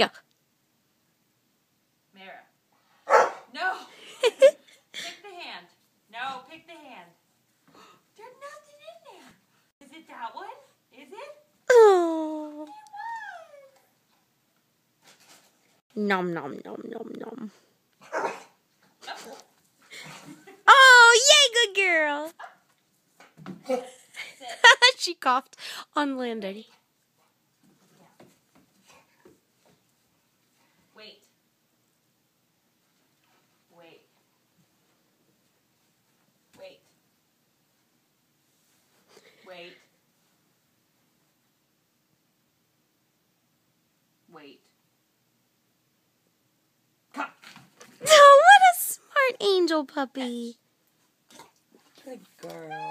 Go. Mara. No. pick the hand. No, pick the hand. There's nothing in there. Is it that one? Is it? Oh. It Nom nom nom nom nom. Oh. Oh, yay, good girl. She coughed on landing. Wait. Wait. Wait. Wait. Wait. Come. Oh, what a smart angel puppy. Good girl.